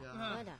그렇 습.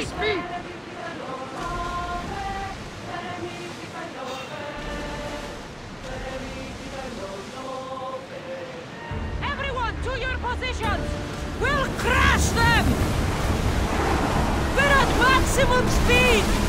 Speed, speed! Everyone to your positions! We'll crash them! We're at maximum speed!